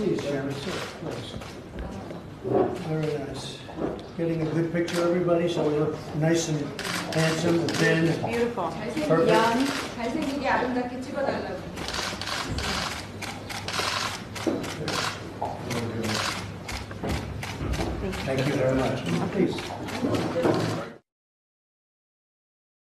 Please, Sharon, sir, please. Very nice. Getting a good picture, of everybody, so we look nice and handsome and thin. Beautiful. Perfect. 잘생기게, 잘생기게 아름답게 찍어달라고. Thank you very much. Please.